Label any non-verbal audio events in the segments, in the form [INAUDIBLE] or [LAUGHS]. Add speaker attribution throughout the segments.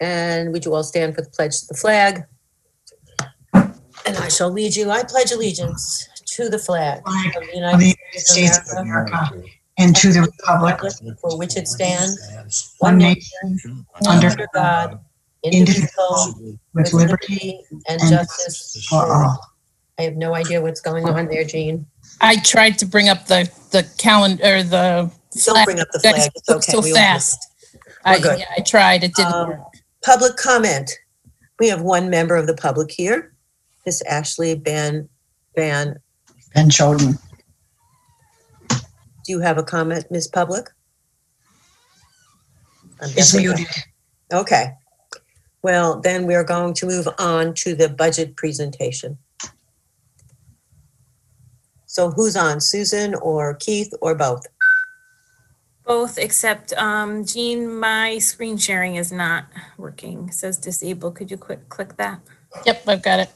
Speaker 1: And would you all stand for the pledge to the flag? And I shall lead you. I pledge allegiance to the flag
Speaker 2: flag
Speaker 1: of the
Speaker 2: of the
Speaker 1: United
Speaker 2: United
Speaker 1: States
Speaker 2: States
Speaker 1: of
Speaker 2: of
Speaker 1: America,
Speaker 2: America and to the republic
Speaker 1: for which it stands,
Speaker 2: one
Speaker 1: one
Speaker 2: nation
Speaker 1: nation,
Speaker 2: under
Speaker 1: under God,
Speaker 2: indivisible
Speaker 1: indivisible,
Speaker 2: with liberty
Speaker 1: and
Speaker 2: and
Speaker 1: justice
Speaker 2: for all.
Speaker 1: I have no idea what's going on there, Jean.
Speaker 3: I tried to bring up the, the calendar, the.
Speaker 1: Don't bring up the flag. It's okay.
Speaker 3: So
Speaker 1: We all-
Speaker 3: fast. I,
Speaker 1: We're good.
Speaker 3: yeah, I tried. It didn't
Speaker 1: Um,
Speaker 3: work.
Speaker 1: Public comment. We have one member of the public here. Miss Ashley Van, Van,
Speaker 2: Ben Choden.
Speaker 1: do you have a comment, Ms. Public? I'm guessing-
Speaker 2: muted.
Speaker 1: Okay. Well, then we're going to move on to the budget presentation. So who's on, Susan or Keith or both?
Speaker 4: Both, except um, Jean, my screen sharing is not working. It says disabled. Could you quick click that?
Speaker 3: Yep, I've got it.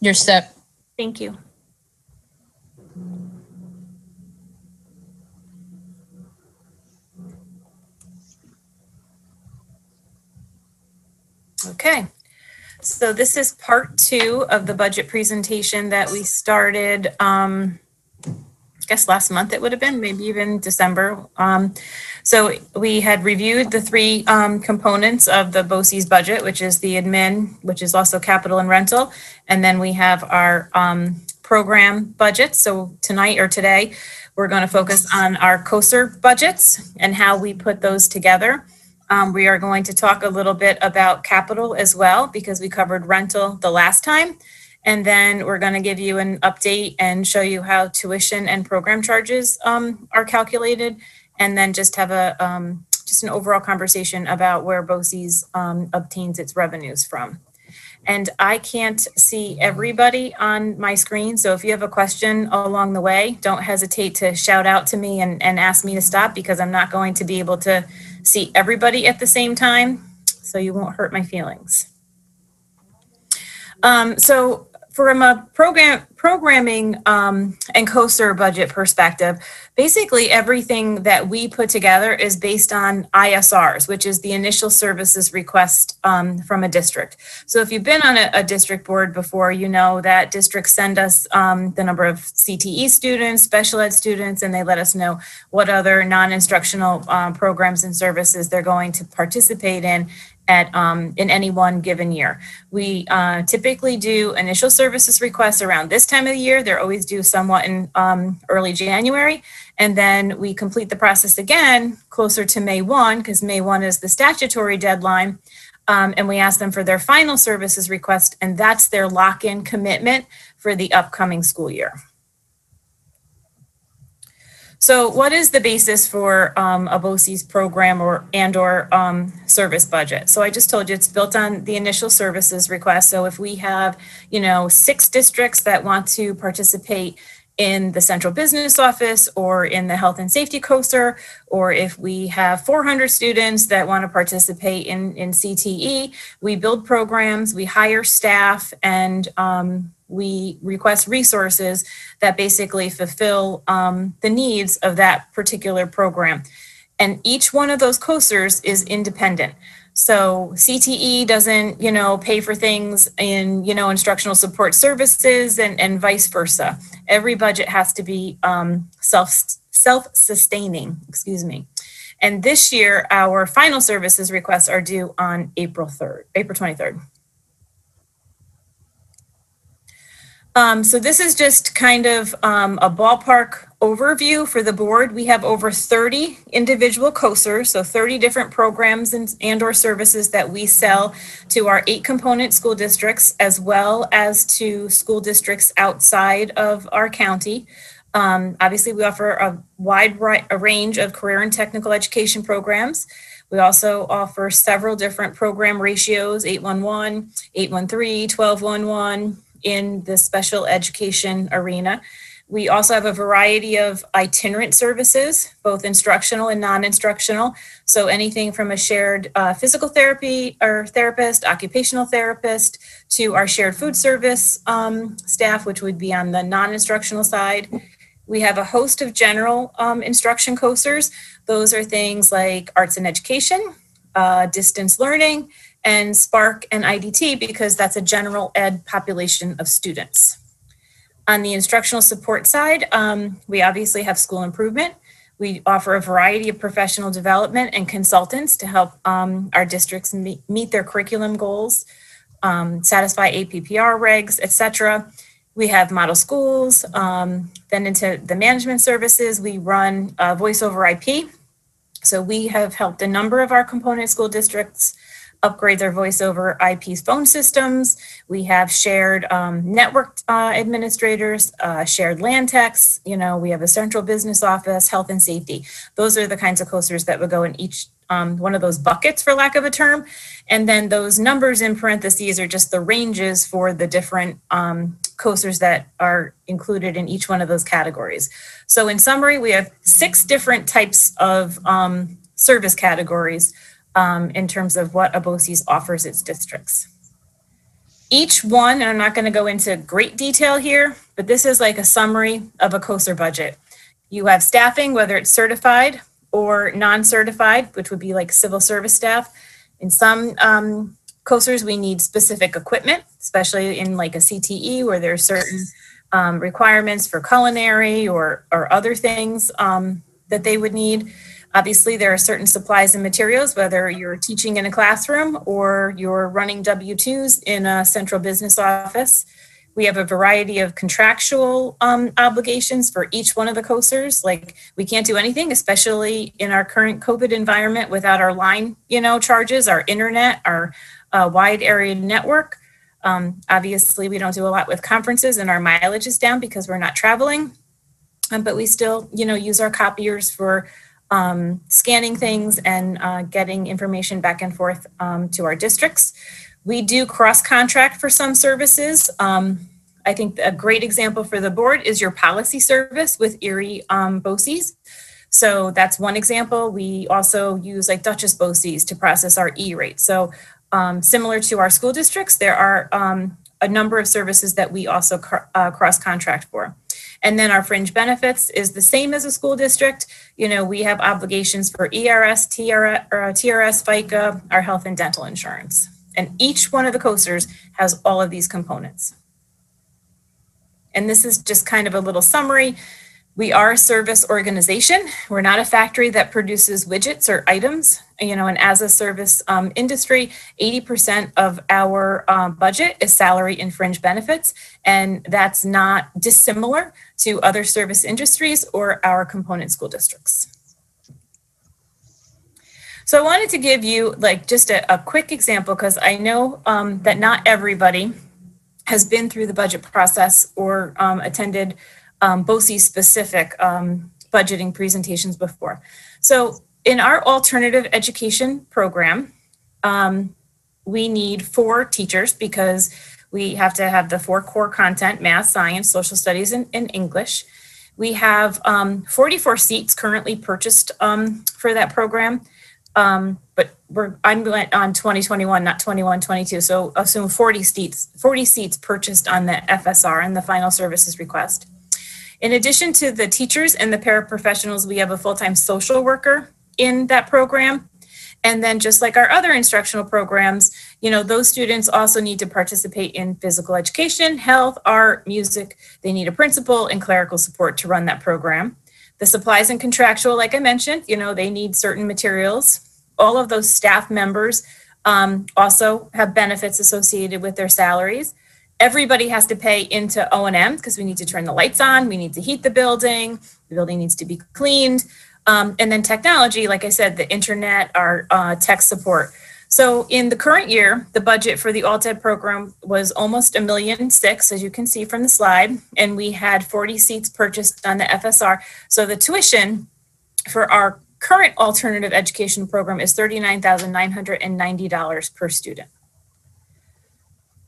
Speaker 3: Your step.
Speaker 4: Thank you. Okay, so this is part two of the budget presentation that we started, um, guess last month it would have been, maybe even December. Um, so we had reviewed the three um, components of the BOCES budget, which is the admin, which is also capital and rental. And then we have our um, program budget. So tonight or today, we're going to focus on our COSER budgets and how we put those together. Um, we are going to talk a little bit about capital as well because we covered rental the last time. And then we're going to give you an update and show you how tuition and program charges um, are calculated. And then just have a um, just an overall conversation about where BOCES um, obtains its revenues from. And I can't see everybody on my screen. So if you have a question along the way, don't hesitate to shout out to me and, and ask me to stop because I'm not going to be able to see everybody at the same time. So you won't hurt my feelings. Um, so from a program programming um, and COSER budget perspective, basically everything that we put together is based on ISRs, which is the initial services request um, from a district. So if you've been on a, a district board before, you know that districts send us um, the number of CTE students, special ed students, and they let us know what other non-instructional um, programs and services they're going to participate in at um, in any one given year. We uh, typically do initial services requests around this time of the year. They're always due somewhat in um, early January. And then we complete the process again closer to May 1, because May 1 is the statutory deadline. Um, and we ask them for their final services request, and that's their lock-in commitment for the upcoming school year. So what is the basis for um, a BOCES program or and or um, service budget? So I just told you it's built on the initial services request. So if we have, you know, six districts that want to participate in the central business office or in the health and safety COSER, or if we have 400 students that want to participate in, in CTE, we build programs, we hire staff, and um, we request resources that basically fulfill um, the needs of that particular program. And each one of those COSERs is independent. So CTE doesn't, you know, pay for things in, you know, instructional support services and, and vice versa. Every budget has to be um, self self-sustaining, excuse me. And this year, our final services requests are due on April 3rd, April 23rd. Um, so this is just kind of um, a ballpark overview for the board. We have over 30 individual COSERs, so 30 different programs and, and or services that we sell to our eight component school districts as well as to school districts outside of our county. Um, obviously, we offer a wide a range of career and technical education programs. We also offer several different program ratios, 811, 813, 1211, in the special education arena. We also have a variety of itinerant services, both instructional and non-instructional. So anything from a shared uh, physical therapy or therapist, occupational therapist, to our shared food service um, staff, which would be on the non-instructional side. We have a host of general um, instruction COSERs. Those are things like arts and education, uh, distance learning, and Spark and IDT because that's a general ed population of students. On the instructional support side, um, we obviously have school improvement. We offer a variety of professional development and consultants to help um, our districts meet, meet their curriculum goals, um, satisfy APPR regs, et cetera. We have model schools. Um, then into the management services, we run uh, voice over IP. So we have helped a number of our component school districts upgrade their voice over IP phone systems. We have shared um, network uh, administrators, uh, shared LAN techs. You know, we have a central business office, health and safety. Those are the kinds of COSERs that would go in each um, one of those buckets, for lack of a term. And then those numbers in parentheses are just the ranges for the different um, COSERs that are included in each one of those categories. So in summary, we have six different types of um, service categories um, in terms of what ABOCES offers its districts. Each one, and I'm not going to go into great detail here, but this is like a summary of a COSER budget. You have staffing, whether it's certified or non-certified, which would be like civil service staff. In some um, COSERs, we need specific equipment, especially in like a CTE where there's certain um, requirements for culinary or, or other things um, that they would need. Obviously, there are certain supplies and materials, whether you're teaching in a classroom or you're running W-2s in a central business office. We have a variety of contractual um, obligations for each one of the COSERs. Like we can't do anything, especially in our current COVID environment without our line, you know, charges, our internet, our uh, wide area network. Um, obviously, we don't do a lot with conferences and our mileage is down because we're not traveling. Um, but we still, you know, use our copiers for um, scanning things and uh, getting information back and forth um, to our districts. We do cross contract for some services. Um, I think a great example for the board is your policy service with Erie um, BOCES. So that's one example. We also use like Dutchess BOCES to process our E-rate. So um, similar to our school districts, there are um, a number of services that we also cr- uh, cross contract for. And then our fringe benefits is the same as a school district. You know, we have obligations for ERS, TRS, TRS, FICA, our health and dental insurance. And each one of the COSERs has all of these components. And this is just kind of a little summary. We are a service organization. We're not a factory that produces widgets or items. You know, and as a service um, industry, 80% of our um, budget is salary and fringe benefits. And that's not dissimilar to other service industries or our component school districts. So I wanted to give you like just a, a quick example because I know um, that not everybody has been through the budget process or um, attended um, BOCES specific um, budgeting presentations before. So in our alternative education program, um, we need four teachers because we have to have the four core content, math, science, social studies, and, and English. We have um, 44 seats currently purchased um, for that program. Um, but we're, I'm on 2021, not 21, 22. So assume 40 seats, 40 seats purchased on the FSR and the final services request. In addition to the teachers and the paraprofessionals, we have a full-time social worker in that program. And then just like our other instructional programs, you know, those students also need to participate in physical education, health, art, music. They need a principal and clerical support to run that program. The supplies and contractual, like I mentioned, you know, they need certain materials. All of those staff members um, also have benefits associated with their salaries. Everybody has to pay into O&M because we need to turn the lights on, we need to heat the building, the building needs to be cleaned. Um, and then technology, like I said, the internet, our uh, tech support. So in the current year, the budget for the alt ed program was almost a million six, as you can see from the slide, and we had 40 seats purchased on the FSR. So the tuition for our current alternative education program is $39,990 per student.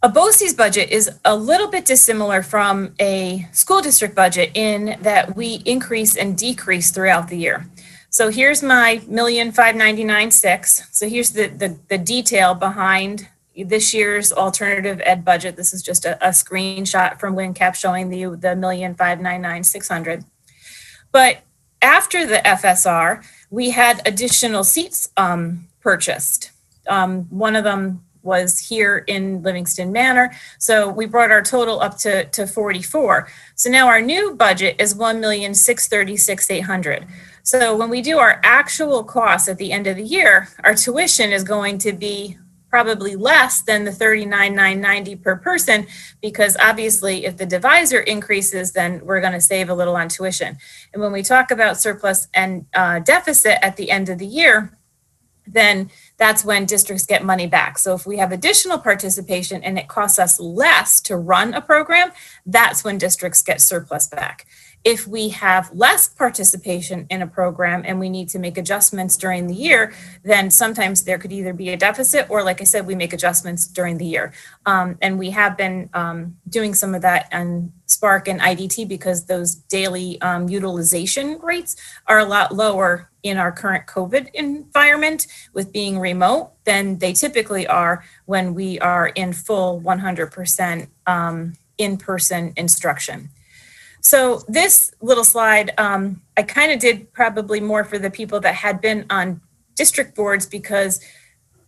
Speaker 4: A BOCES budget is a little bit dissimilar from a school district budget in that we increase and decrease throughout the year. So here's my million five ninety nine six. So here's the, the, the detail behind this year's alternative ed budget. This is just a, a screenshot from WinCap showing the, the million five nine nine six hundred. But after the FSR, we had additional seats um, purchased. Um, one of them was here in Livingston Manor. So we brought our total up to, to 44. So now our new budget is 1,636,800. So when we do our actual costs at the end of the year, our tuition is going to be probably less than the 39,990 per person because obviously if the divisor increases, then we're going to save a little on tuition. And when we talk about surplus and uh, deficit at the end of the year, then that's when districts get money back. So if we have additional participation and it costs us less to run a program, that's when districts get surplus back. If we have less participation in a program and we need to make adjustments during the year, then sometimes there could either be a deficit or, like I said, we make adjustments during the year. Um, and we have been um, doing some of that on Spark and IDT because those daily um, utilization rates are a lot lower in our current COVID environment with being remote than they typically are when we are in full 100% um, in-person instruction. So this little slide, um, I kind of did probably more for the people that had been on district boards because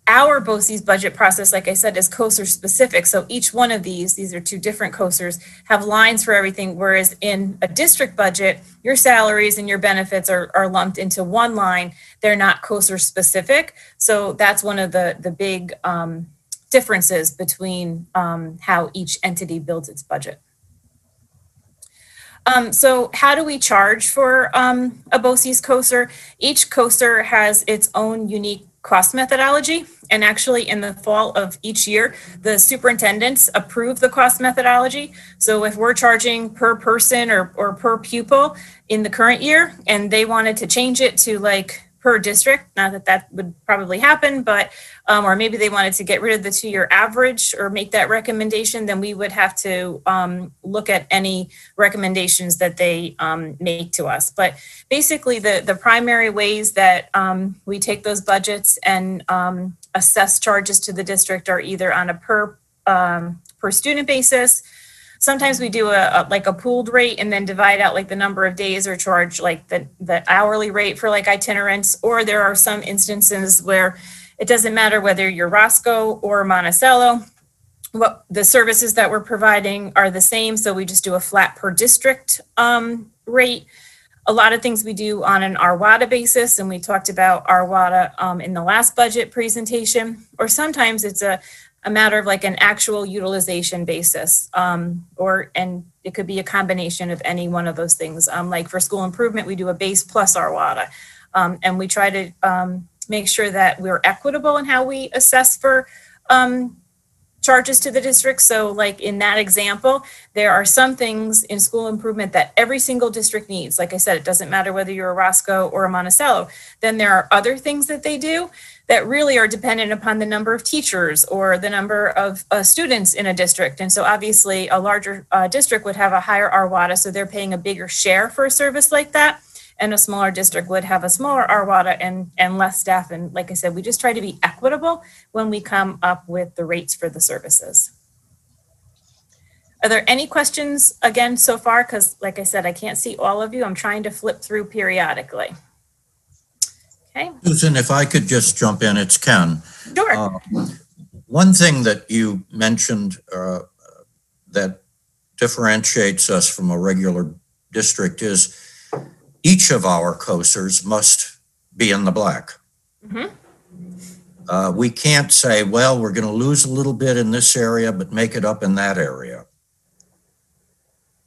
Speaker 4: our BOCES budget process, like I said, is COSER specific. So each one of these, these are two different COSERs, have lines for everything. Whereas in a district budget, your salaries and your benefits are, are lumped into one line. They're not COSER specific. So that's one of the, the big um, differences between um, how each entity builds its budget. Um, so how do we charge for um, a BOCES COSER? Each COSER has its own unique cost methodology. And actually, in the fall of each year, the superintendents approve the cost methodology. So if we're charging per person or, or per pupil in the current year, and they wanted to change it to like per district, not that that would probably happen, but, um, or maybe they wanted to get rid of the two-year average or make that recommendation, then we would have to, um, look at any recommendations that they, um, make to us. But basically, the, the primary ways that, um, we take those budgets and, um, assess charges to the district are either on a per, um, per student basis, sometimes we do a, a like a pooled rate and then divide out like the number of days or charge like the the hourly rate for like itinerants or there are some instances where it doesn't matter whether you're Roscoe or Monticello. What the services that we're providing are the same so we just do a flat per district um, rate. A lot of things we do on an RWADA basis, and we talked about RWADA um, in the last budget presentation, or sometimes it's a, a matter of like an actual utilization basis, um, or, and it could be a combination of any one of those things. Um, like for school improvement, we do a base plus RWADA. Um, and we try to um, make sure that we're equitable in how we assess for um, charges to the district. So like in that example, there are some things in school improvement that every single district needs. Like I said, it doesn't matter whether you're a Roscoe or a Monticello. Then there are other things that they do that really are dependent upon the number of teachers or the number of uh, students in a district. And so obviously a larger uh, district would have a higher RWADA, so they're paying a bigger share for a service like that. And a smaller district would have a smaller RWADA and, and less staff. And like I said, we just try to be equitable when we come up with the rates for the services. Are there any questions again so far? Because like I said, I can't see all of you. I'm trying to flip through periodically. Okay,
Speaker 5: Susan, if I could just jump in, it's Ken.
Speaker 4: sure.
Speaker 5: Uh, One thing that you mentioned uh, that differentiates us from a regular district is each of our COSERs must be in the black.
Speaker 4: Mhm.
Speaker 5: Uh, We can't say, well, we're going to lose a little bit in this area, but make it up in that area.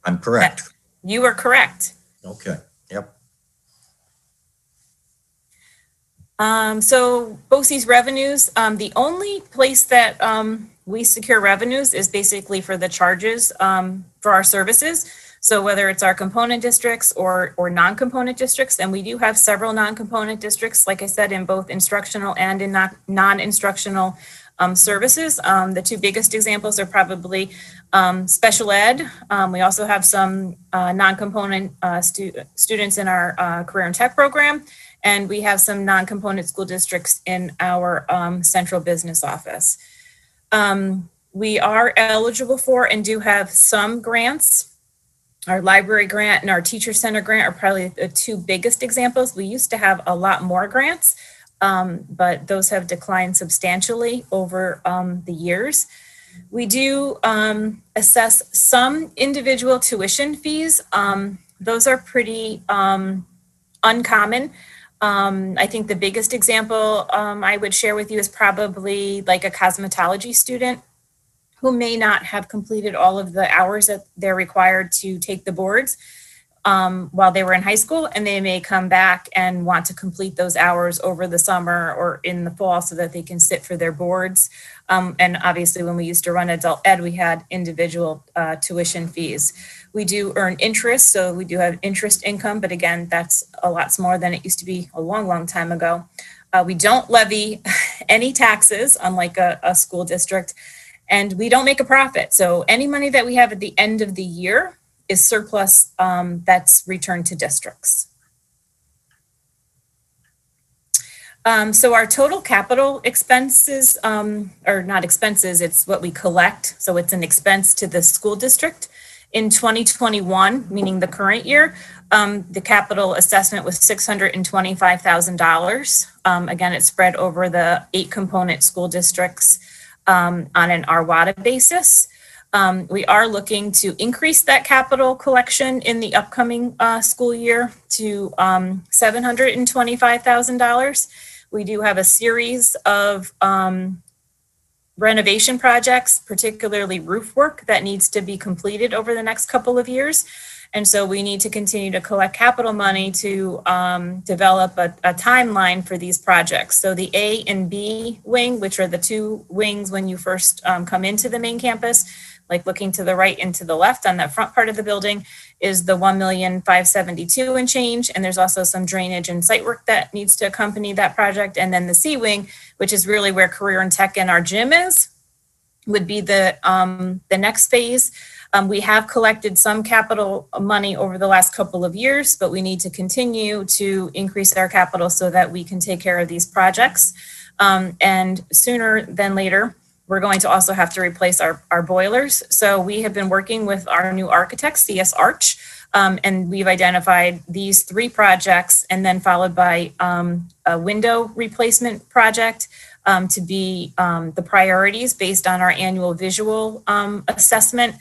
Speaker 5: I'm correct.
Speaker 4: You are correct.
Speaker 5: Okay, yep.
Speaker 4: Um, so BOCES revenues, um, the only place that, um, we secure revenues is basically for the charges, um, for our services. So whether it's our component districts or, or non-component districts, and we do have several non-component districts, like I said, in both instructional and in non- non-instructional, um, services. Um, the two biggest examples are probably, um, special ed. Um, we also have some, uh, non-component, uh, stu- students in our, uh, career and tech program. And we have some non-component school districts in our um, central business office. Um, we are eligible for and do have some grants our library grant and our teacher center grant are probably the two biggest examples. We used to have a lot more grants, um, but those have declined substantially over um, the years. We do um, assess some individual tuition fees. Um, those are pretty um, uncommon. Um, I think the biggest example I would share with you is probably like a cosmetology student who may not have completed all of the hours that they're required to take the boards um, while they were in high school, and they may come back and want to complete those hours over the summer or in the fall so that they can sit for their boards. Um, and obviously, when we used to run adult ed, we had individual uh, tuition fees. We do earn interest, so we do have interest income, but again, that's a lot more than it used to be a long, long time ago. Uh, we don't levy [LAUGHS] any taxes, unlike a, a school district, and we don't make a profit. So any money that we have at the end of the year is surplus um, that's returned to districts. Um, so our total capital expenses, um, or not expenses, it's what we collect. So it's an expense to the school district. In 2021, meaning the current year, um, the capital assessment was $625,000. Um, again, it's spread over the eight component school districts um, on an RWADA basis. Um, we are looking to increase that capital collection in the upcoming uh, school year to um, $725,000. We do have a series of um, renovation projects, particularly roof work that needs to be completed over the next couple of years. And so we need to continue to collect capital money to um, develop a, a timeline for these projects. So the A and B wing, which are the two wings when you first um, come into the main campus, like looking to the right and to the left on that front part of the building is the 1,572 and change. And there's also some drainage and site work that needs to accompany that project. And then the C wing, which is really where career and tech and our gym is, would be the, um, the next phase. Um, we have collected some capital money over the last couple of years, but we need to continue to increase our capital so that we can take care of these projects. Um, and sooner than later, we're going to also have to replace our, our boilers. So we have been working with our new architect, CS Arch, um, and we've identified these three projects and then followed by um, a window replacement project um, to be um, the priorities based on our annual visual um, assessment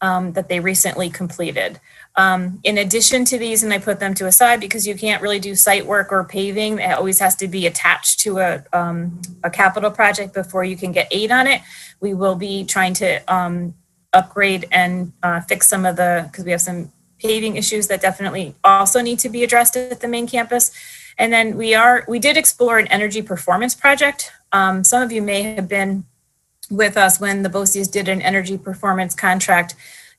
Speaker 4: um, that they recently completed. Um, in addition to these, and I put them to a side because you can't really do site work or paving. It always has to be attached to a, um, a capital project before you can get aid on it. We will be trying to um, upgrade and uh, fix some of the, because we have some paving issues that definitely also need to be addressed at the main campus. And then we are, we did explore an energy performance project. Um, some of you may have been with us when the BOCES did an energy performance contract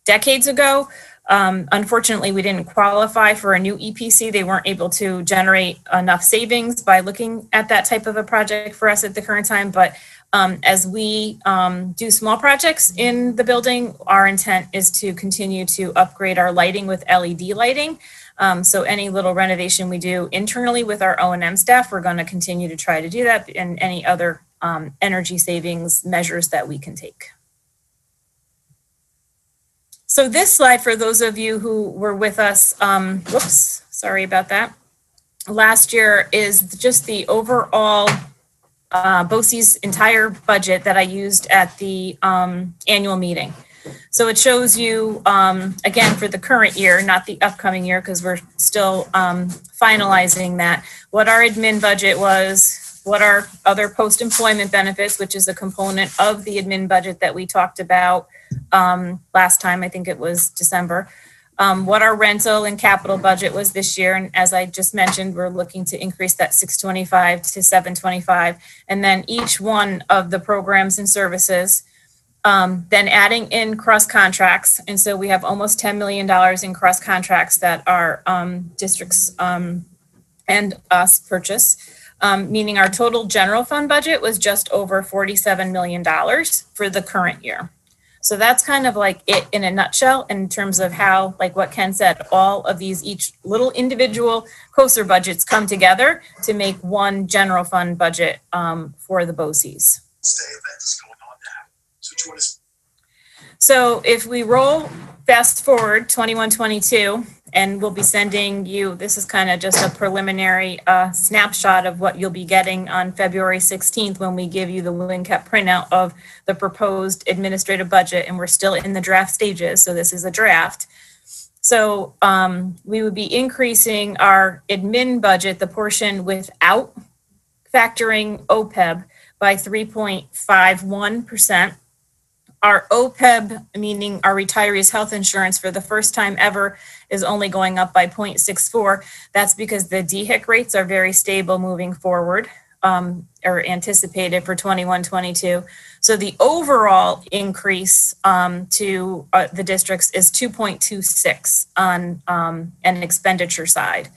Speaker 4: decades ago. Um, unfortunately, we didn't qualify for a new EPC. They weren't able to generate enough savings by looking at that type of a project for us at the current time. But um, as we um, do small projects in the building, our intent is to continue to upgrade our lighting with LED lighting. Um, so any little renovation we do internally with our O&M staff, we're going to continue to try to do that and any other um, energy savings measures that we can take. So this slide, for those of you who were with us, um, whoops, sorry about that. Last year is just the overall uh, BOCES entire budget that I used at the um, annual meeting. So it shows you, um, again, for the current year, not the upcoming year, because we're still um, finalizing that, what our admin budget was, what our other post-employment benefits, which is a component of the admin budget that we talked about um, last time, I think it was December, um, what our rental and capital budget was this year. And as I just mentioned, we're looking to increase that 625 to 725. And then each one of the programs and services, um, then adding in cross contracts. And so we have almost $10 million in cross contracts that our um, districts um, and us purchase, um, meaning our total general fund budget was just over $47 million for the current year. So that's kind of like it in a nutshell in terms of how, like what Ken said, all of these, each little individual COSER budgets come together to make one general fund budget um, for the BOCES.
Speaker 6: Day event is going on now. So.
Speaker 4: So if we roll fast forward 21, 22, and we'll be sending you, this is kind of just a preliminary uh, snapshot of what you'll be getting on February 16th when we give you the WinCap printout of the proposed administrative budget, and we're still in the draft stages, so this is a draft. So um, we would be increasing our admin budget, the portion without factoring OPEB by 3.51%. Our OPEB, meaning our retirees' health insurance, for the first time ever, is only going up by 0.64. That's because the DHIC rates are very stable moving forward, um, or anticipated for 21, 22. So the overall increase um, to uh, the districts is 2.26 on um, an expenditure side.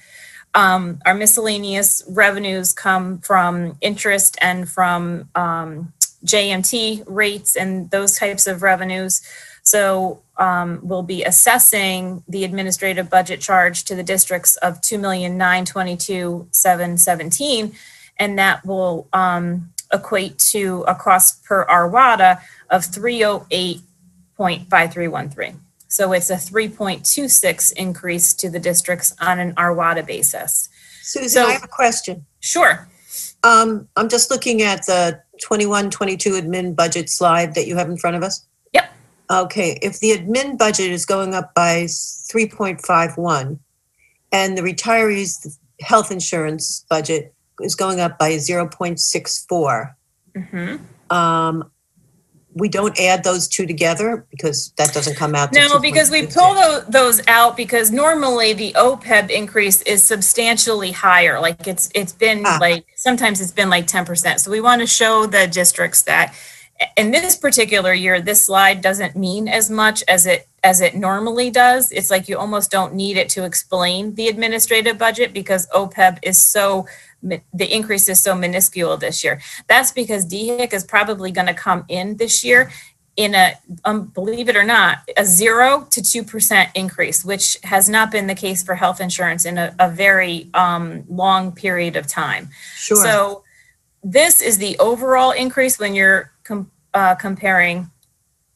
Speaker 4: Um, Our miscellaneous revenues come from interest and from um, JMT rates and those types of revenues. So um, we'll be assessing the administrative budget charge to the districts of two million nine twenty-two seven seventeen. And that will um, equate to a cost per RWADA of three oh eight point five three one three. So it's a three point two six increase to the districts on an RWADA basis.
Speaker 6: Susan,
Speaker 4: So-
Speaker 6: I have a question.
Speaker 4: Sure.
Speaker 6: Um, I'm just looking at the 21, 22 admin budget slide that you have in front of us.
Speaker 4: Yep.
Speaker 6: Okay, if the admin budget is going up by 3.51 and the retirees' health insurance budget is going up by 0.64,
Speaker 4: Mhm.
Speaker 6: um, we don't add those two together because that doesn't come out to
Speaker 4: No, because we
Speaker 6: 2.26.
Speaker 4: pull tho- those out because normally the OPEB increase is substantially higher. Like it's, it's been
Speaker 6: Ah.
Speaker 4: like, sometimes it's been like ten percent. So we want to show the districts that in this particular year, this slide doesn't mean as much as it, as it normally does. It's like you almost don't need it to explain the administrative budget because OPEB is so, the increase is so minuscule this year. That's because DHIC is probably going to come in this year in a, um, believe it or not, a zero to two percent increase, which has not been the case for health insurance in a, a very um, long period of time.
Speaker 6: Sure.
Speaker 4: So this is the overall increase when you're com- uh, comparing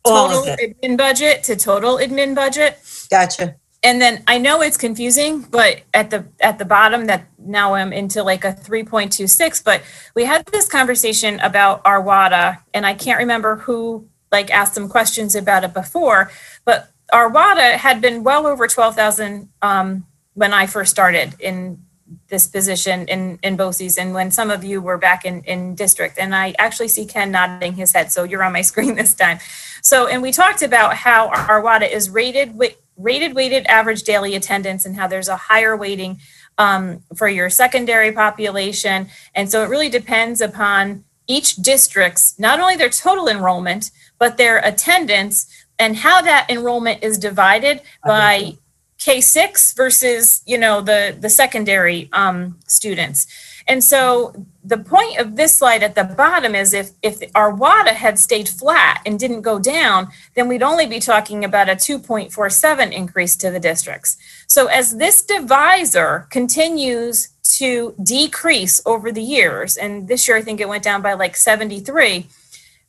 Speaker 6: All
Speaker 4: total admin budget to total admin budget.
Speaker 6: Gotcha.
Speaker 4: And then I know it's confusing, but at the, at the bottom that now I'm into like a three point two six, but we had this conversation about our WADA and I can't remember who like asked some questions about it before, but our WADA had been well over twelve thousand um, when I first started in this position in, in BOCES and when some of you were back in, in district. And I actually see Ken nodding his head, so you're on my [LAUGHS] screen this time. So, and we talked about how our WADA is rated with rated weighted average daily attendance and how there's a higher weighting um, for your secondary population. And so it really depends upon each district's, not only their total enrollment, but their attendance and how that enrollment is divided by K6 versus, you know, the, the secondary um, students. And so the point of this slide at the bottom is if, if our WADA had stayed flat and didn't go down, then we'd only be talking about a 2.47 increase to the districts. So as this divisor continues to decrease over the years, and this year I think it went down by like 73,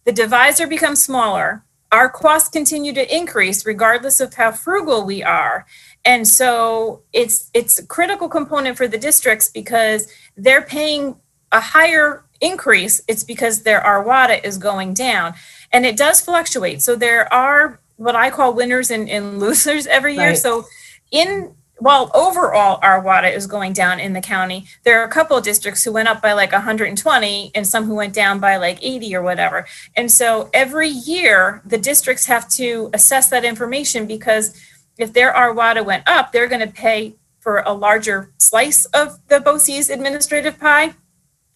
Speaker 4: the divisor becomes smaller. Our costs continue to increase regardless of how frugal we are. And so it's it's a critical component for the districts because they're paying a higher increase. It's because their RWADA is going down. And it does fluctuate. So there are what I call winners and, and [LAUGHS] losers every year.
Speaker 6: Right.
Speaker 4: So in while overall our WADA is going down in the county, there are a couple of districts who went up by like 120 and some who went down by like 80 or whatever. And so every year the districts have to assess that information because if their RWADA went up, they're going to pay for a larger slice of the BOCES administrative pie.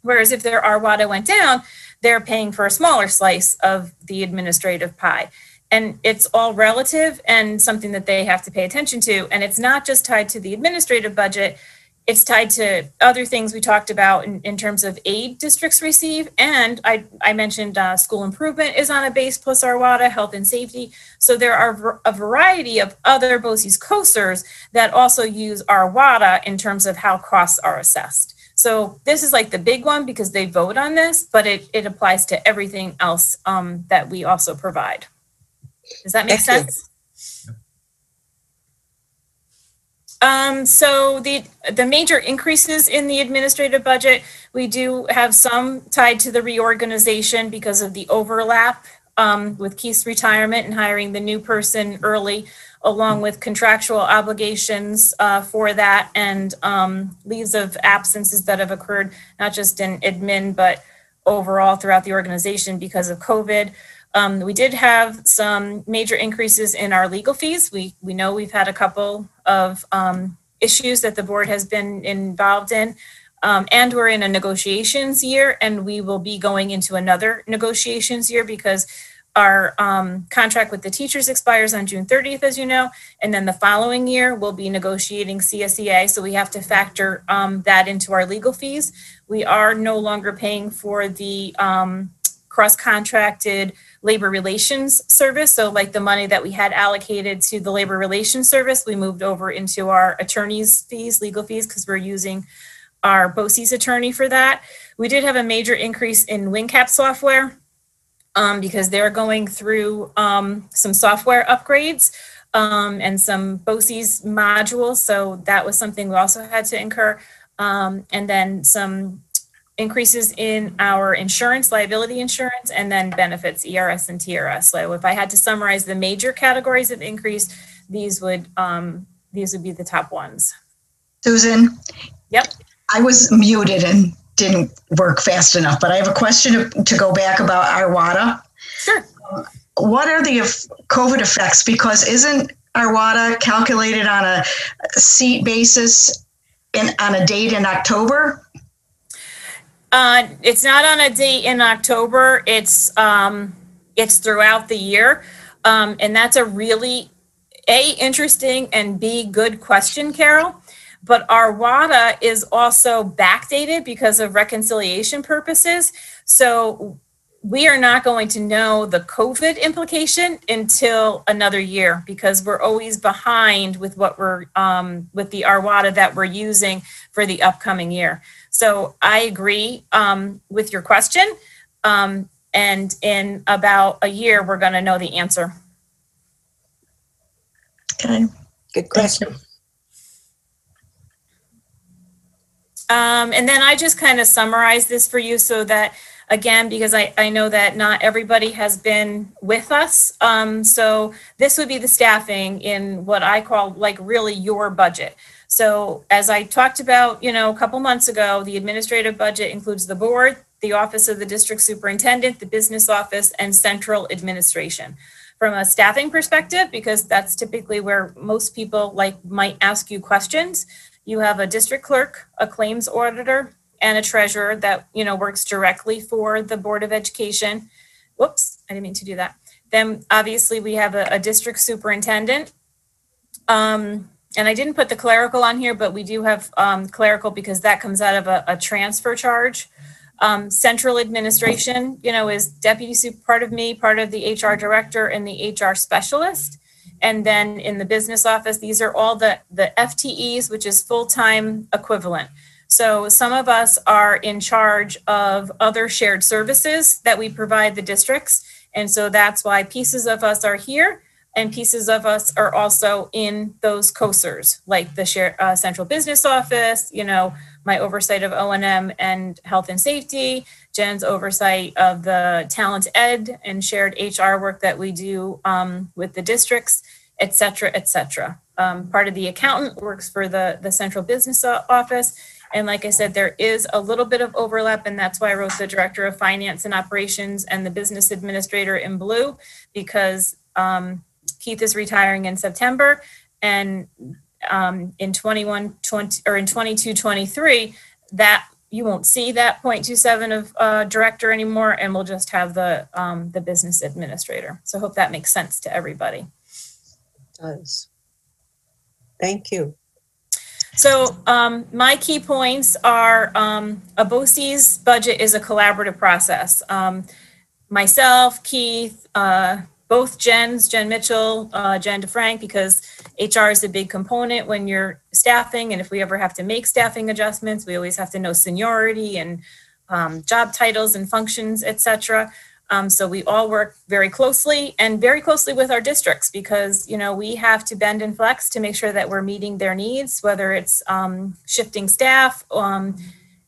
Speaker 4: Whereas if their RWADA went down, they're paying for a smaller slice of the administrative pie. And it's all relative and something that they have to pay attention to. And it's not just tied to the administrative budget, it's tied to other things we talked about in, in terms of aid districts receive. And I, I mentioned uh, school improvement is on a base plus RWADA, health and safety. So there are a variety of other BOCES COSERs that also use RWADA in terms of how costs are assessed. So this is like the big one because they vote on this, but it, it applies to everything else um, that we also provide. Does that make sense? Um, so the, the major increases in the administrative budget, we do have some tied to the reorganization because of the overlap um, with Keith's retirement and hiring the new person early, along with contractual obligations uh, for that and um, leaves of absences that have occurred, not just in admin, but overall throughout the organization because of COVID. Um, we did have some major increases in our legal fees. We, we know we've had a couple of, um, issues that the board has been involved in. Um, and we're in a negotiations year and we will be going into another negotiations year because our, um, contract with the teachers expires on June thirtieth, as you know. And then the following year, we'll be negotiating CSEA. So we have to factor, um, that into our legal fees. We are no longer paying for the, um, cross-contracted labor relations service. So like the money that we had allocated to the labor relations service, we moved over into our attorney's fees, legal fees, because we're using our BOCES attorney for that. We did have a major increase in WinCap software um, because they're going through um, some software upgrades um, and some BOCES modules. So that was something we also had to incur. Um, and then some increases in our insurance, liability insurance, and then benefits, ERS and TRS. So if I had to summarize the major categories of increase, these would, um, these would be the top ones.
Speaker 2: Susan?
Speaker 4: Yep.
Speaker 2: I was muted and didn't work fast enough, but I have a question to- to go back about RWADA.
Speaker 4: Sure.
Speaker 2: What are the COVID effects? Because isn't RWADA calculated on a seat basis in, on a date in October?
Speaker 4: Uh, it's not on a date in October. It's, um, it's throughout the year. Um, and that's a really, A, interesting and B, good question, Carol. But our WADA is also backdated because of reconciliation purposes. So we are not going to know the COVID implication until another year because we're always behind with what we're, um, with the RWADA that we're using for the upcoming year. So I agree um, with your question. Um, and in about a year, we're going to know the answer.
Speaker 2: Okay.
Speaker 6: Good question.
Speaker 4: Um, and then I just kind of summarized this for you so that, again, because I, I know that not everybody has been with us. Um, so this would be the staffing in what I call like really your budget. So as I talked about, you know, a couple months ago, the administrative budget includes the board, the office of the district superintendent, the business office, and central administration. From a staffing perspective, because that's typically where most people like might ask you questions, you have a district clerk, a claims auditor, and a treasurer that, you know, works directly for the Board of Education. Whoops, I didn't mean to do that. Then obviously we have a, a district superintendent. Um, and I didn't put the clerical on here, but we do have, um, clerical because that comes out of a, a transfer charge. Um, central administration, you know, is deputy super, part of me, part of the HR director and the HR specialist. And then in the business office, these are all the, the FTEs, which is full-time equivalent. So some of us are in charge of other shared services that we provide the districts. And so that's why pieces of us are here and pieces of us are also in those COSERs, like the share, uh, central business office, you know, my oversight of O and M and health and safety, Jen's oversight of the TalentEd and shared HR work that we do um, with the districts, et cetera, et cetera. Um, part of the accountant works for the, the central business office. And like I said, there is a little bit of overlap, and that's why I wrote the director of finance and operations and the business administrator in blue, because um, Keith is retiring in September. And um, in 21, 20, or in 22, 23, that you won't see that 0.27 of uh, director anymore, and we'll just have the um, the business administrator. So I hope that makes sense to everybody.
Speaker 6: Does. Thank you.
Speaker 4: So um, my key points are um, a BOCES budget is a collaborative process. Um, myself, Keith, uh, both Jens, Jen Mitchell, uh, Jen DeFrank, because HR is a big component when you're staffing. And if we ever have to make staffing adjustments, we always have to know seniority and um, job titles and functions, et cetera. Um, so we all work very closely and very closely with our districts because, you know, we have to bend and flex to make sure that we're meeting their needs, whether it's um, shifting staff, um,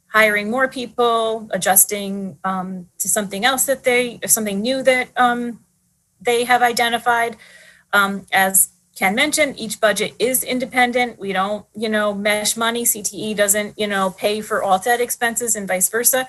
Speaker 4: hiring more people, adjusting um, to something else that they, something new that um, they have identified. Um, as Ken mentioned, each budget is independent. We don't, you know, mesh money. CTE doesn't, you know, pay for alt ed expenses and vice versa.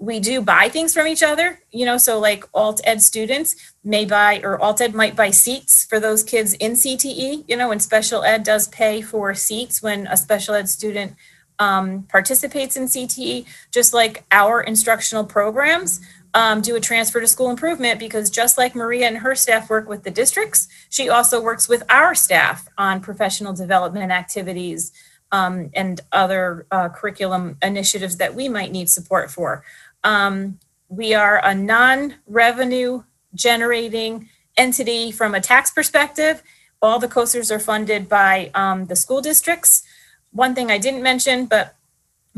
Speaker 4: We do buy things from each other, you know, so like alt ed students may buy, or alt ed might buy seats for those kids in CTE, you know, and special ed does pay for seats when a special ed student um, participates in CTE, just like our instructional programs um, do a transfer to school improvement because just like Maria and her staff work with the districts, she also works with our staff on professional development activities um, and other uh, curriculum initiatives that we might need support for. Um, we are a non-revenue generating entity from a tax perspective. All the COSERs are funded by um, the school districts. One thing I didn't mention, but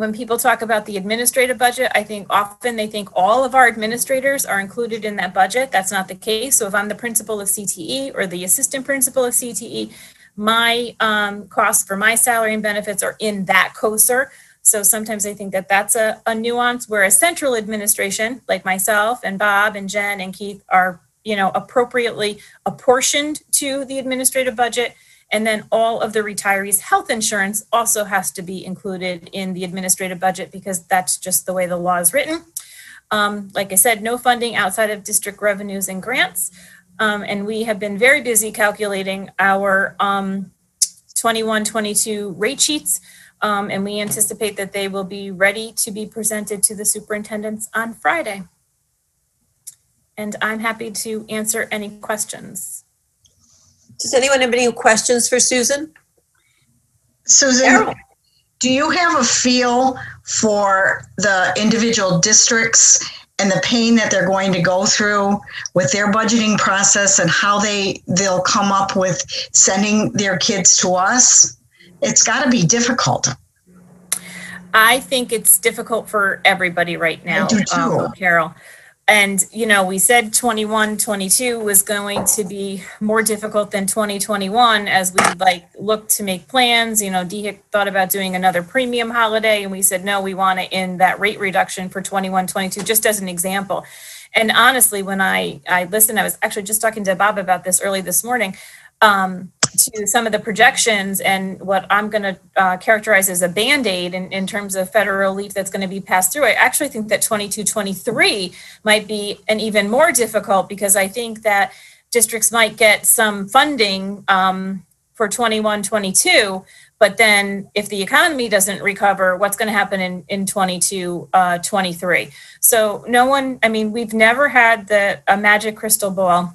Speaker 4: when people talk about the administrative budget, I think often they think all of our administrators are included in that budget. That's not the case. So if I'm the principal of CTE or the assistant principal of CTE, my um, costs for my salary and benefits are in that COSER. So sometimes I think that that's a, a nuance, whereas central administration, like myself and Bob and Jen and Keith, are you know appropriately apportioned to the administrative budget. And then all of the retirees' health insurance also has to be included in the administrative budget because that's just the way the law is written. Um, like I said, no funding outside of district revenues and grants. Um, and we have been very busy calculating our um, 21 22 rate sheets. Um, and we anticipate that they will be ready to be presented to the superintendents on Friday. And I'm happy to answer any questions.
Speaker 6: Does anyone have any questions for Susan?
Speaker 2: Susan,
Speaker 6: Carol?
Speaker 2: do you have a feel for the individual districts and the pain that they're going to go through with their budgeting process and how they they'll come up with sending their kids to us? It's got to be difficult.
Speaker 4: I think it's difficult for everybody right now,
Speaker 2: do too.
Speaker 4: um, Carol. And, you know, we said 21, 22 was going to be more difficult than 2021 as we like looked to make plans. You know, DHIC thought about doing another premium holiday and we said, no, we want to end that rate reduction for 21, 22, just as an example. And honestly, when I, I listened, I was actually just talking to Bob about this early this morning. Um, to some of the projections and what I'm going to uh, characterize as a band aid in, in terms of federal relief that's going to be passed through. I actually think that 22 23 might be an even more difficult because I think that districts might get some funding um, for 21 22. But then if the economy doesn't recover, what's going to happen in, in 22 uh, 23? So, no one, I mean, we've never had the a magic crystal ball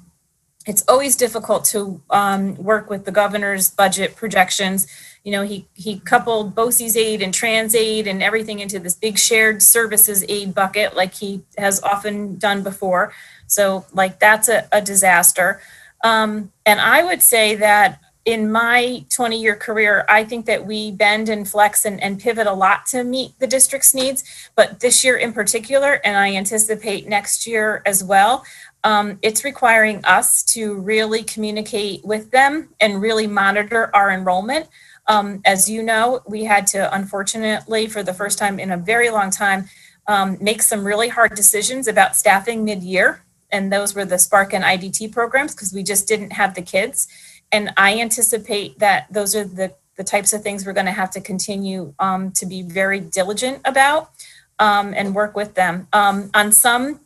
Speaker 4: it's always difficult to um, work with the governor's budget projections. You know, he he coupled BOCES aid and trans aid and everything into this big shared services aid bucket, like he has often done before. So, like that's a, a disaster. Um, and I would say that in my 20 year career, I think that we bend and flex and, and pivot a lot to meet the district's needs. But this year in particular, and I anticipate next year as well, um, it's requiring us to really communicate with them and really monitor our enrollment. Um, as you know, we had to, unfortunately, for the first time in a very long time, um, make some really hard decisions about staffing mid year. And those were the Spark and IDT programs because we just didn't have the kids. And I anticipate that those are the, the types of things we're going to have to continue um, to be very diligent about um, and work with them. Um, on some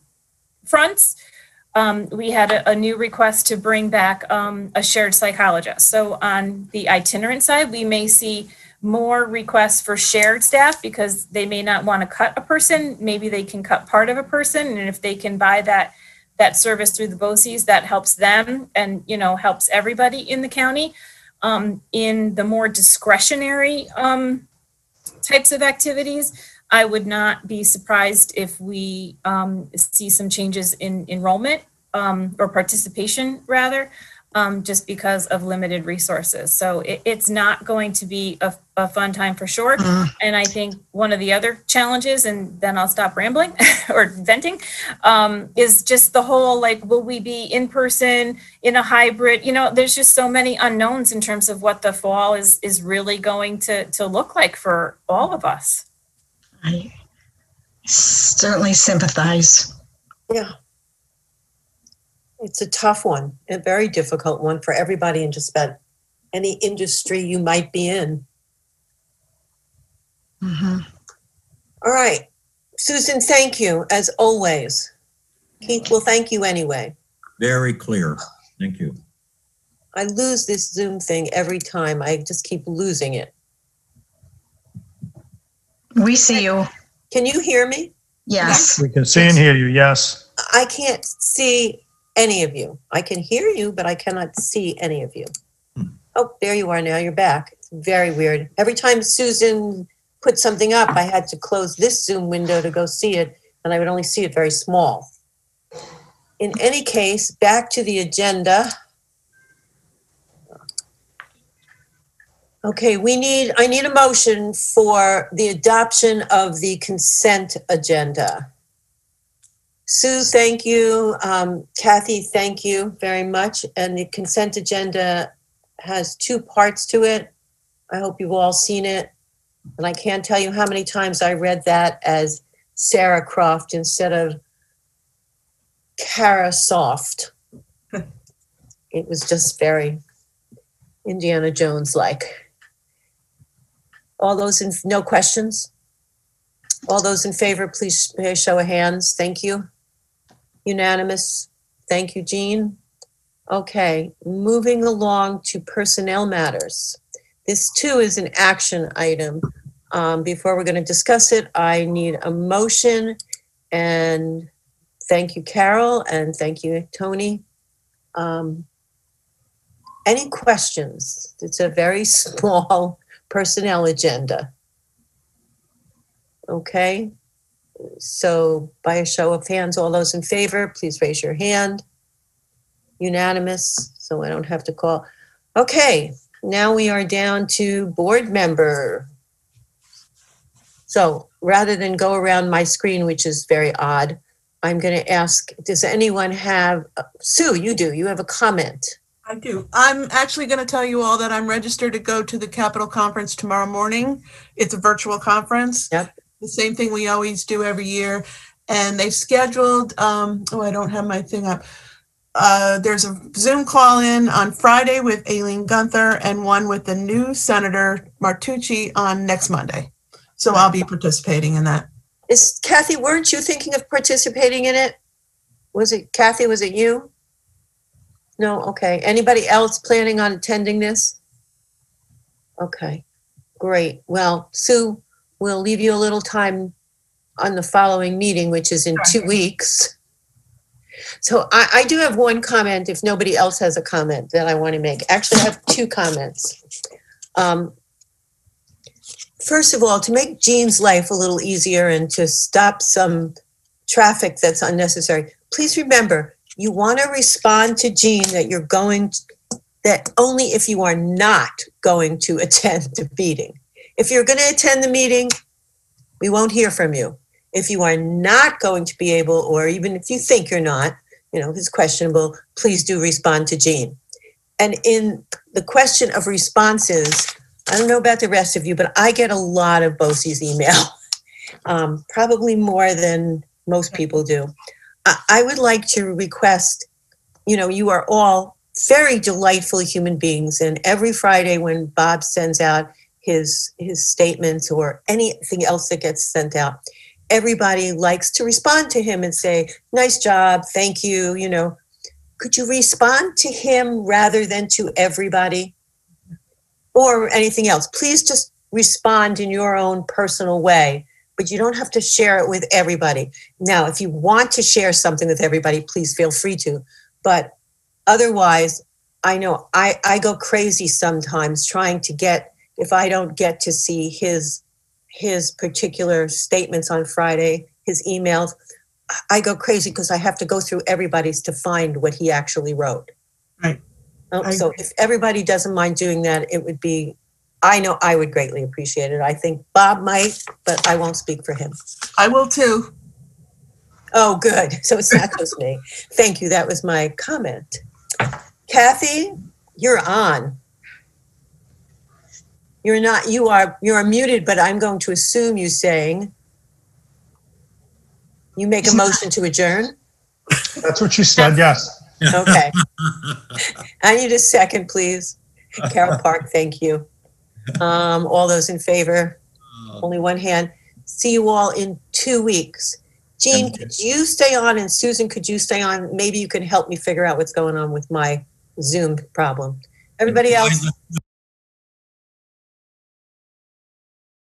Speaker 4: fronts, um, we had a, a new request to bring back um, a shared psychologist. So on the itinerant side, we may see more requests for shared staff because they may not want to cut a person. Maybe they can cut part of a person, and if they can buy that that service through the BOCES, that helps them and you know helps everybody in the county. Um, in the more discretionary um, types of activities, I would not be surprised if we um, see some changes in enrollment um, or participation rather. um, just because of limited resources. So it, it's not going to be a, a fun time for sure.
Speaker 2: Mm.
Speaker 4: And I think one of the other challenges, and then I'll stop rambling [LAUGHS] or venting, um, is just the whole like, will we be in person, in a hybrid? You know, there's just so many unknowns in terms of what the fall is is really going to to look like for all of us.
Speaker 2: I certainly sympathize.
Speaker 6: Yeah. It's a tough one, a very difficult one for everybody in just about any industry you might be in.
Speaker 2: Mhm.
Speaker 6: All right. Susan, thank you as always. Keith well, thank you anyway.
Speaker 5: Very clear. Thank you.
Speaker 6: I lose this Zoom thing every time. I just keep losing it.
Speaker 2: We see you.
Speaker 6: Can you hear me?
Speaker 2: Yes.
Speaker 7: We can see and hear you, yes.
Speaker 6: I can't see any of you. I can hear you, but I cannot see any of you.
Speaker 5: Hmm.
Speaker 6: Oh, there you are now. You're back. It's very weird. Every time Susan put something up, I had to close this Zoom window to go see it, and I would only see it very small. In any case, back to the agenda. Okay, we need, I need a motion for the adoption of the consent agenda. Sue, thank you. Um, Kathy, thank you very much. And the consent agenda has two parts to it. I hope you've all seen it. And I can't tell you how many times I read that as Sarah Croft instead of Kara Soft. [LAUGHS] It was just very Indiana Jones like. All those in, no questions? All those in favor, please uh, show of hands. Thank you. Unanimous. Thank you, Jean. Okay, moving along to personnel matters. This too is an action item. Um, before we're going to discuss it, I need a motion and thank you, Carol, and thank you, Tony. Um, any questions? It's a very [LAUGHS] small personnel agenda. Okay, so by a show of hands, all those in favor, please raise your hand. Unanimous, so I don't have to call. Okay, now we are down to board member. So rather than go around my screen, which is very odd, I'm going to ask, does anyone have, uh, Sue, you do, you have a comment?
Speaker 8: I do. I'm actually going to tell you all that I'm registered to go to the Capitol Conference tomorrow morning. It's a virtual conference.
Speaker 6: Yep.
Speaker 8: The same thing we always do every year. And they've scheduled, um, oh, I don't have my thing up. Uh, there's a Zoom call in on Friday with Aileen Gunther and one with the new Senator Martucci on next Monday. So I'll be participating in that.
Speaker 6: Is Kathy, weren't you thinking of participating in it? Was it Kathy, was it you? No, okay. Anybody else planning on attending this? Okay, great. Well, Sue, we'll leave you a little time on the following meeting, which is in two weeks. So I, I do have one comment, if nobody else has a comment that I want to make. Actually, I have two comments. Um, First of all, to make Jean's life a little easier and to stop some traffic that's unnecessary, please remember, you want to respond to Jean that you're going, that only if you are not going to [LAUGHS] attend the meeting. If you're going to attend the meeting, we won't hear from you. If you are not going to be able, or even if you think you're not, you know, it's questionable, please do respond to Jean. And in the question of responses, I don't know about the rest of you, but I get a lot of BOCES email, [LAUGHS] um, probably more than most people do. I, would like to request, you know, you are all very delightful human beings, and every Friday when Bob sends out his his statements or anything else that gets sent out, everybody likes to respond to him and say, "Nice job, thank you." You know, could you respond to him rather than to everybody? or anything else. Please just respond in your own personal way, but you don't have to share it with everybody. Now, if you want to share something with everybody, please feel free to. But otherwise, I know I, I go crazy sometimes trying to get if I don't get to see his his particular statements on Friday, his emails, I go crazy because I have to go through everybody's to find what he actually wrote.
Speaker 8: Right.
Speaker 6: Oh, So if everybody doesn't mind doing that, it would be, I know I would greatly appreciate it. I think Bob might, but I won't speak for him.
Speaker 8: I will too.
Speaker 6: Oh, good. So it's not just me. Thank you. That was my comment. Kathy, you're on. You're not, you are, you are muted, but I'm going to assume you saying you make a motion to adjourn?
Speaker 7: That's what she said, yes.
Speaker 6: Okay. I need a second, please. Carol Park, thank you. Um, all those in favor? Only one hand. See you all in two weeks. Jean, could you stay on and Susan, could you stay on? Maybe you can help me figure out what's going on with my Zoom problem. Everybody else,